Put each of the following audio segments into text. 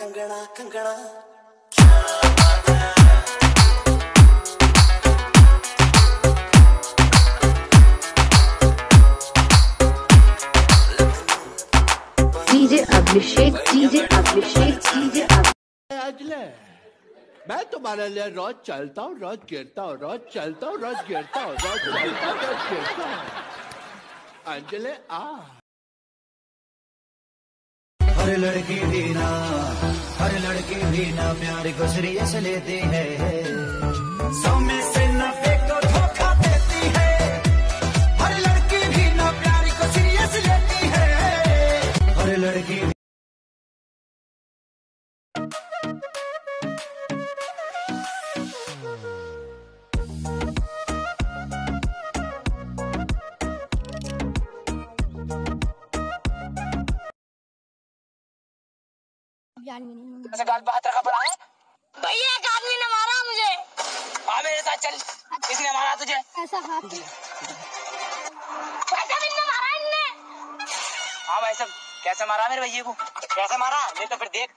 Kangana Kangana. DJ Abhishek DJ Abhishek DJ अजले मैं तुम्हारे लिए रोज चलता हूँ रोज गिरता हूँ रोज चलता हूँ रोज गिरता हूँ रोज चलता हूँ रोज गिरता हूँ। अंजले आ। हर लड़की भी ना हर लड़की भी ना प्यार को सीरियस लेती है। सौ में से नब्बे गाल पे हाथ रखा पड़ा है? भैया एक आदमी ने मारा मुझे। आ मेरे साथ चल। किसने मारा तुझे? ऐसा हाथ मारा इनने। हाँ भाई साहब कैसे मारा मेरे भैया को? कैसे मारा? ले तो फिर देख।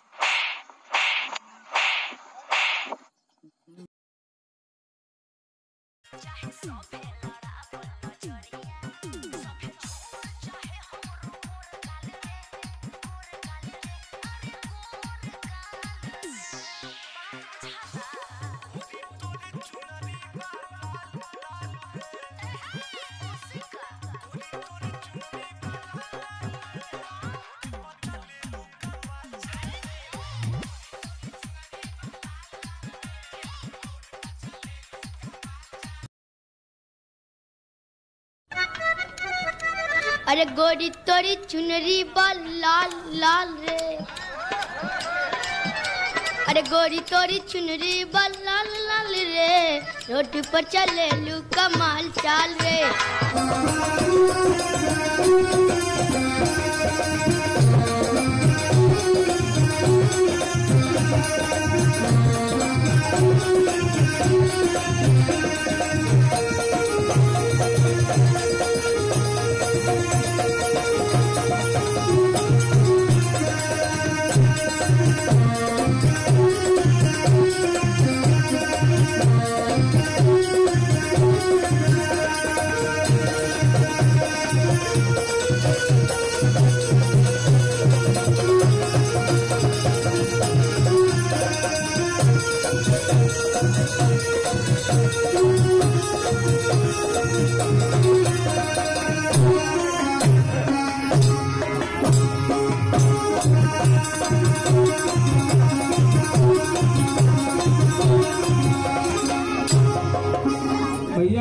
अरे गोरी तोरी चुनरी बल लाल लाल रे। अरे गोरी तोरी चुनरी बल लाल लाल रे। रोड पर चले लू कमाल चाल रे।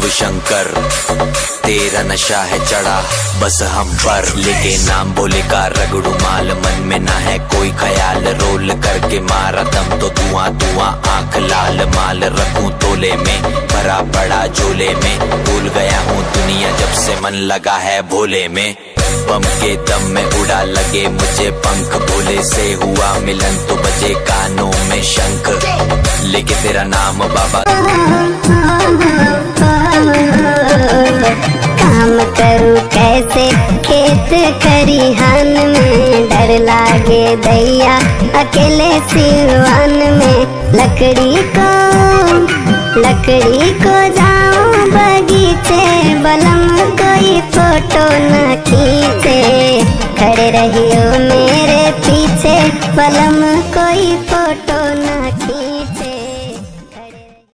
शिव शंकर, तेरा नशा है चढ़ा, बस हम पर। लेके नाम बोले का रगड़ू माल, मन में ना है कोई ख्याल। रोल करके मारा दम तो धुआँ धुआँ, आँख लाल माल। रखूँ तोले में, भरा पड़ा झोले में। भूल गया हूँ दुनिया जब से मन लगा है भोले में। बम के दम में उड़ा लगे मुझे पंख। भोले से हुआ मिलन तो बजे कानों में शंख। लेके तेरा नाम बाबा। खेत खरिहान में, डर लागे दैया। अकेले सिवान में, लकड़ी को लकड़ी को जाऊँ बगीचे। बलम कोई फ़ोटो न खींचे। खड़े रहियो मेरे पीछे, बलम कोई फ़ोटो न खींचे।